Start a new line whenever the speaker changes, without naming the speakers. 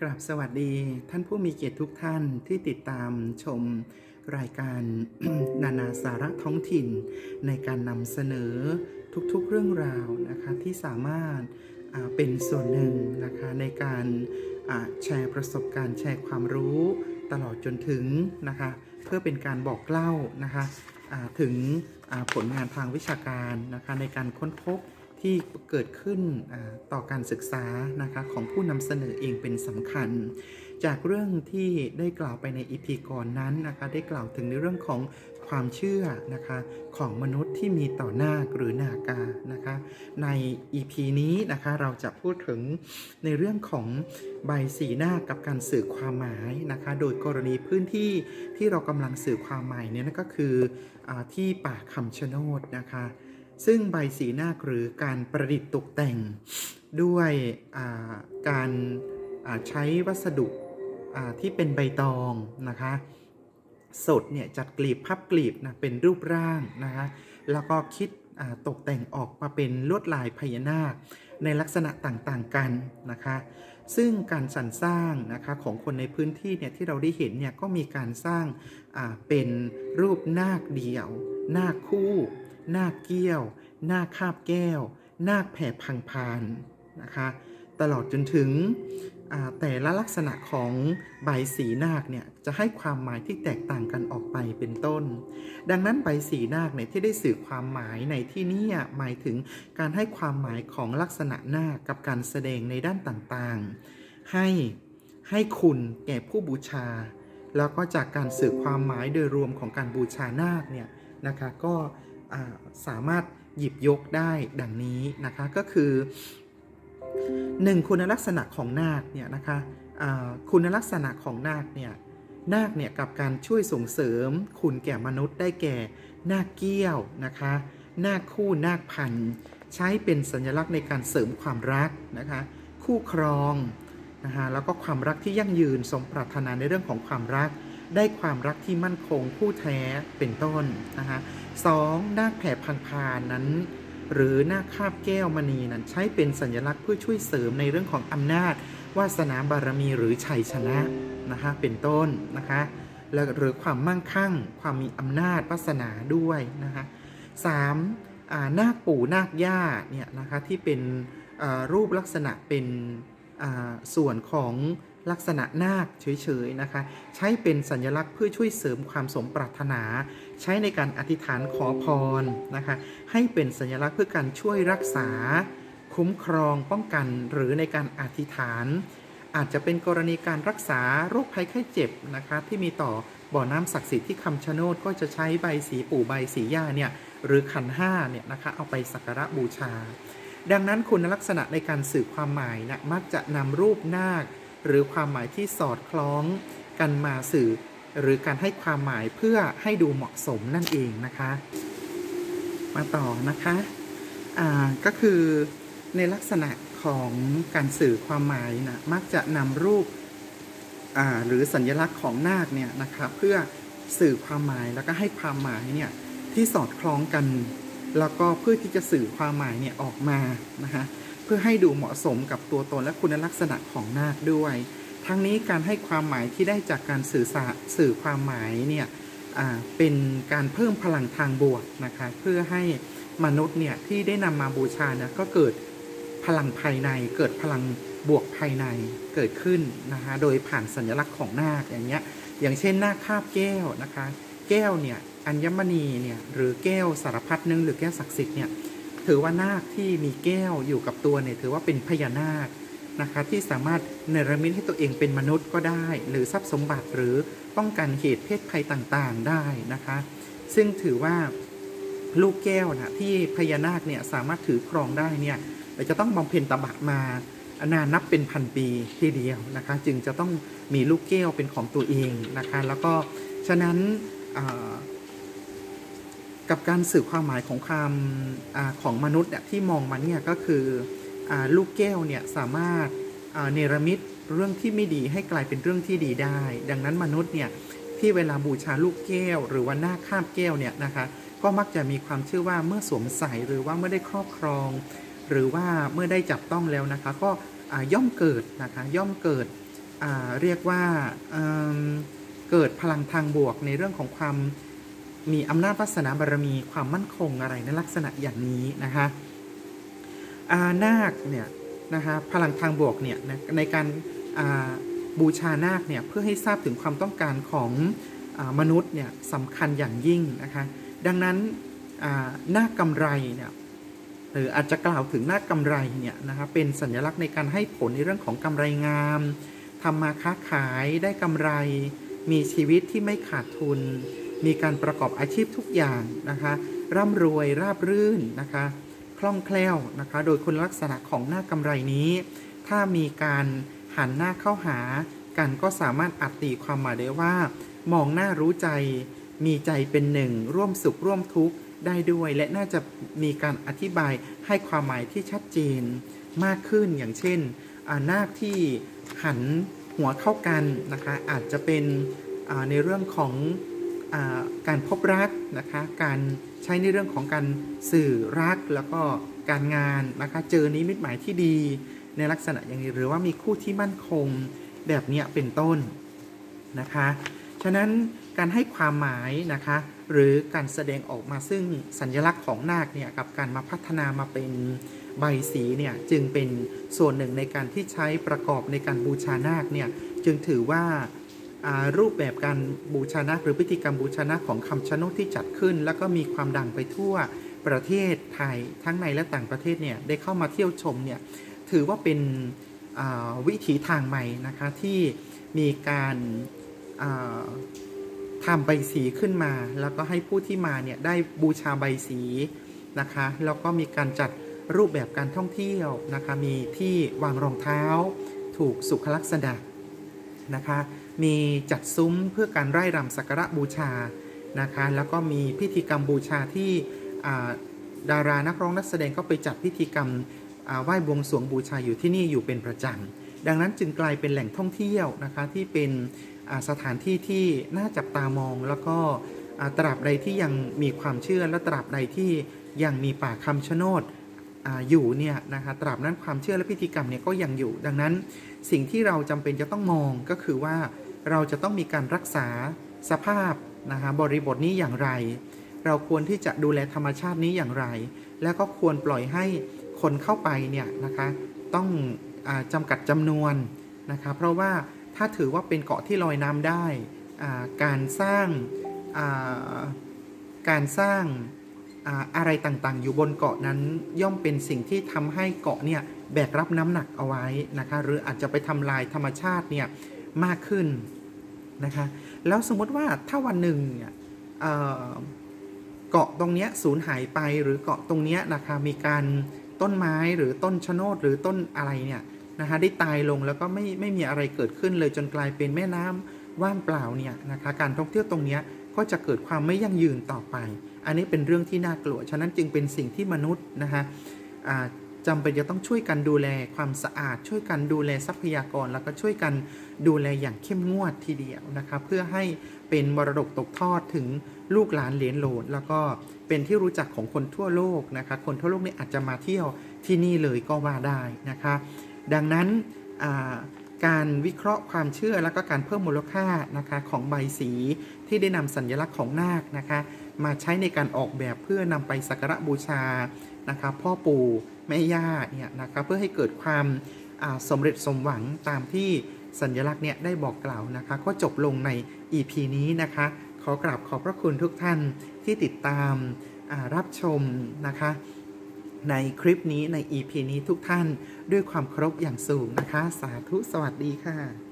กราบสวัสดีท่านผู้มีเกียรติทุกท่านที่ติดตามชมรายการนานาสาระท้องถิ่น ในการนำเสนอทุกๆเรื่องราวนะคะที่สามารถเป็นส่วนหนึ่งนะคะในการแชร์ประสบการณ์แชร์ความรู้ตลอดจนถึงนะคะเพื่อเป็นการบอกเล่านะคะ ถึงผลงานทางวิชาการนะคะในการค้นพบ ที่เกิดขึ้นต่อการศึกษานะคะของผู้นำเสนอเองเป็นสำคัญ จากเรื่องที่ได้กล่าวไปในอีพีก่อนนั้นนะคะได้กล่าวถึงในเรื่องของความเชื่อนะคะของมนุษย์ที่มีต่อหน้าหรือนาคานะคะใน EP นี้นะคะเราจะพูดถึงในเรื่องของใบสีหน้ากับการสื่อความหมายนะคะโดยกรณีพื้นที่ที่เรากำลังสื่อความหมายเนี่ยนั่นก็คืออที่ป่าคำชะโนดนะคะ ซึ่งใบสีหน้าหรือการประดิษฐ์ตกแต่ง ด้วยการใช้วัสดุที่เป็นใบตองนะคะสดเนี่ยจัดกลีบพับกลีบนะเป็นรูปร่างนะคะแล้วก็คิดตกแต่งออกมาเป็นลวดลายพญานาค ในลักษณะต่างๆกันนะคะซึ่งการสรรสร้างนะคะของคนในพื้นที่เนี่ยที่เราได้เห็นเนี่ยก็มีการสร้างเป็นรูปนาคเดี่ยว นาคคู่ นาคเกี้ยวนาคคาบแก้วนาคแผ่พังพานนะคะตลอดจนถึงแต่ละลักษณะของใบสีนาคเนี่ยจะให้ความหมายที่แตกต่างกันออกไปเป็นต้น ดังนั้นใบสีนาคเนี่ยที่ได้สื่อความหมายในที่นี้หมายถึงการให้ความหมายของลักษณะนาคกับการแสดงในด้านต่างๆ ให้ให้คุณแก่ผู้บูชา แล้วก็จากการสื่อความหมายโดยรวมของการบูชานาคเนี่ยนะคะก็ สามารถหยิบยกได้ดังนี้นะคะก็คือหนึ่งคุณลักษณะของนาคเนี่ยนะคะคุณลักษณะของนาคเนี่ยนาคเนี่ยกับการช่วยส่งเสริมคุณแก่มนุษย์ได้แก่นาคเกี้ยวนะคะนาคคู่นาคพันใช้เป็นสัญลักษณ์ในการเสริมความรักนะคะคู่ครองนะคะแล้วก็ความรักที่ยั่งยืนสมปรารถนาในเรื่องของความรัก ได้ความรักที่มั่นคงคู่แท้เป็นต้นนะคะสองนาคแผ่พังพานนั้น หรือนาคคาบแก้วมณีนั้น ใช้เป็นสัญลักษณ์เพื่อช่วยเสริมในเรื่องของอำนาจ วาสนาบารมีหรือชัยชนะนะคะเป็นต้นนะคะและหรือความมั่งคั่ง ความมีอำนาจวาสนาด้วยนะคะสามนาคปู่นาคย่าเนี่ยนะคะที่เป็นรูปลักษณะเป็นส่วนของ ลักษณะนาคเฉยๆนะคะ ใช้เป็นสัญลักษณ์เพื่อช่วยเสริมความสมปรารถนา ใช้ในการอธิษฐานขอพรนะคะ ให้เป็นสัญลักษณ์เพื่อการช่วยรักษา คุ้มครองป้องกันหรือในการอธิษฐาน อาจจะเป็นกรณีการรักษาโรคภัยไข้เจ็บนะคะที่มีต่อบ่อน้ำศักดิ์สิทธิ์ที่คำชะโนดก็จะใช้ใบสีปู่ใบสีย่าเนี่ยหรือขันห้าเนี่ยนะคะเอาไปสักการะบูชา ดังนั้นคุณลักษณะในการสื่อความหมายนะมักจะนำรูปนาค หรือความหมายที่สอดคล้องกันมาสื่อ หรือการให้ความหมายเพื่อให้ดูเหมาะสมนั่นเองนะคะ มาต่อนะคะอ่าก็คือในลักษณะของการสื่อความหมายนะมักจะนำรูปอ่าหรือสัญลักษณ์ของนาคเนี่ยนะคะเพื่อสื่อความหมายแล้วก็ให้ความหมายเนี่ยที่สอดคล้องกัน แล้วก็เพื่อที่จะสื่อความหมายเนี่ยออกมานะคะ เพื่อให้ดูเหมาะสมกับตัวตนและคุณลักษณะของนาคด้วย ทั้งนี้การให้ความหมายที่ได้จากการสื่อสารสื่อความหมายเนี่ยเป็นการเพิ่มพลังทางบวกนะคะเพื่อให้มนุษย์เนี่ยที่ได้นำมาบูชานี่ยก็เกิดพลังภายใน เกิดพลังบวกภายในเกิดขึ้นนะคะโดยผ่านสัญลักษณ์ของนาคอย่างเงี้ยอย่างเช่นนาคคาบแก้วนะคะ แก้วเนี่ยอัญมณีเนี่ยหรือแก้วสารพัดนึงหรือแก้วศักดิ์สิทธิ์เนี่ย ถือว่านาคที่มีแก้วอยู่กับตัวเนี่ยถือว่าเป็นพญานาคนะคะที่สามารถเนรมิตให้ตัวเองเป็นมนุษย์ก็ได้ หรือทรัพย์สมบัติหรือป้องกันเหตุเพศภัยต่างๆได้นะคะ ซึ่งถือว่าลูกแก้วนะที่พญานาคเนี่ยสามารถถือครองได้เนี่ยจะต้องบำเพ็ญตบะมานานนับเป็นพันปีทีเดียวนะคะ จึงจะต้องมีลูกแก้วเป็นของตัวเองนะคะ แล้วก็ฉะนั้น กับการสื่อความหมายของคำอของมนุษย์ที่มองมาเนี่ยก็คืออลูกแก้วเนี่ยสามารถเนรมิตเรื่องที่ไม่ดีให้กลายเป็นเรื่องที่ดีได้ ดังนั้นมนุษย์เนี่ยที่เวลาบูชาลูกแก้ว หรือว่าหน้าคาบแก้วเนี่ยนะคะก็มักจะมีความเชื่อว่าเมื่อสวมใส่หรือว่าเมื่อได้ครอบครอง หรือว่าเมื่อได้จับต้องแล้วนะคะ ก็ย่อมเกิดนะคะย่อมเกิดเรียกว่าเกิดพลังทางบวกในเรื่องของความ มีอำนาจวาสนาบารมีความมั่นคงอะไรในลักษณะอย่างนี้นะคะอานาคเนี่ยนะคะพลังทางบวกเนี่ยในการบูชานาคเนี่ยเพื่อให้ทราบถึงความต้องการของอมนุษย์เนี่ยสำคัญอย่างยิ่งนะคะดังนั้นนาคกำไรเนี่ยหรืออาจจะกล่าวถึงนาคกำไรเนี่ยนะคะเป็นสัญลักษณ์ในการให้ผลในเรื่องของกำไรงามทำมาค้าขายได้กำไร มีชีวิตที่ไม่ขาดทุน มีการประกอบอาชีพทุกอย่างนะคะ ร่ำรวยราบรื่นนะคะ คล่องแคล่วนะคะ โดยคุณลักษณะของหน้ากำไรนี้ ถ้ามีการหันหน้าเข้าหากันก็สามารถอัดตีความหมายได้ว่า มองหน้ารู้ใจ มีใจเป็นหนึ่ง ร่วมสุขร่วมทุกข์ได้ด้วย และน่าจะมีการอธิบายให้ความหมายที่ชัดเจนมากขึ้นอย่างเช่นนาคที่หันหัวเข้ากันนะคะ อาจจะเป็นในเรื่องของ การพบรักนะคะการใช้ในเรื่องของการสื่อรักแล้วก็การงานนะคะเจอนี้มิตหมายที่ดีในลักษณะอย่างนี้หรือว่ามีคู่ที่มั่นคงแบบนี้เป็นต้นนะคะฉะนั้นการให้ความหมายนะคะหรือการแสดงออกมาซึ่งสัญลักษณ์ของนาคเนี่ยกับการมาพัฒนามาเป็นใบสีเนี่ยจึงเป็นส่วนหนึ่งในการที่ใช้ประกอบในการบูชานาคเนี่ยจึงถือว่า รูปแบบการบูชานาคหรือพิธีกรรมบูชานาคของคำชะโนดที่จัดขึ้น แล้วก็มีความดังไปทั่วประเทศไทยทั้งในและต่างประเทศเนี่ยได้เข้ามาเที่ยวชมเนี่ยถือว่าเป็นวิถีทางใหม่นะคะที่มีการทำใบสีขึ้นมา แล้วก็ให้ผู้ที่มาเนี่ยได้บูชาใบสีนะคะแล้วก็มีการจัดรูปแบบการท่องเที่ยวนะคะมีที่วางรองเท้าถูกสุขลักษณะนะคะ มีจัดซุ้มเพื่อการไร่รำสักการะบูชานะคะ แล้วก็มีพิธีกรรมบูชาที่ดารานักร้องนักแสดงก็ไปจัดพิธีกรรมไหว้บวงสรวงบูชาอยู่ที่นี่อยู่เป็นประจำดังนั้นจึงกลายเป็นแหล่งท่องเที่ยวนะคะที่เป็นสถานที่ที่น่าจับตามองแล้วก็ตราบใดที่ยังมีความเชื่อและตราบใดที่ยังมีป่าคำชะโนดออยู่เนี่ยนะคะตราบนั้นความเชื่อและพิธีกรรมเนี่ยก็ยังอยู่ ดังนั้นสิ่งที่เราจำเป็นจะต้องมองก็คือว่า เราจะต้องมีการรักษาสภาพนะคะบริบทนี้อย่างไร เราควรที่จะดูแลธรรมชาตินี้อย่างไร แล้วก็ควรปล่อยให้คนเข้าไปเนี่ยนะคะต้องอจำกัดจำนวนนะคะเพราะว่าถ้าถือว่าเป็นเกาะที่ลอยน้ำได้การสร้างการสร้างอะไรต่างๆ อยู่บนเกาะนั้นย่อมเป็นสิ่งที่ทำให้เกาะเนี่ยแบกรับน้ำหนักเอาไว้นะคะหรืออาจจะไปทำลายธรรมชาติเนี่ยมากขึ้น นะคะ แล้วสมมติว่าถ้าวันหนึ่งเนี่ยเกาะตรงนี้สูญหายไปหรือเกาะตรงนี้นะคะมีการต้นไม้หรือต้นชะโนดหรือต้นอะไรเนี่ยนะคะได้ตายลงแล้วก็ไม่ไม่มีอะไรเกิดขึ้นเลยจนกลายเป็นแม่น้ำว่างเปล่าเนี่ยนะคะการท่องเที่ยวตรงนี้ก็จะเกิดความไม่ยั่งยืนต่อไป อันนี้เป็นเรื่องที่น่ากลัว ฉะนั้นจึงเป็นสิ่งที่มนุษย์นะคะ จำเป็นจะต้องช่วยกันดูแลความสะอาด ช่วยกันดูแลทรัพยากร แล้วก็ช่วยกันดูแลอย่างเข้มงวดทีเดียวนะคะเพื่อให้เป็นมรดกตกทอดถึงลูกหลานเหรียญโหลด แล้วก็เป็นที่รู้จักของคนทั่วโลกนะคะคนทั่วโลกนี่อาจจะมาเที่ยวที่นี่เลยก็ว่าได้นะคะดังนั้นการวิเคราะห์ความเชื่อแล้วก็การเพิ่มมูลค่านะคะของใบสีที่ได้นำสัญลักษณ์ของนาคนะคะ มาใช้ในการออกแบบเพื่อนำไปสักการะบูชานะคะพ่อปู่ แม่ย่าเนี่ยนะคะเพื่อให้เกิดความสมเร็จสมหวังตามที่สัญลักษณ์เนี่ยได้บอกกล่าวนะคะก็จบลงใน EP นี้นะคะ ขอกราบขอบพระคุณทุกท่านที่ติดตามรับชมนะคะ ในคลิปนี้ใน EP นี้ทุกท่านด้วยความเคารพอย่างสูงนะคะ สาธุสวัสดีค่ะ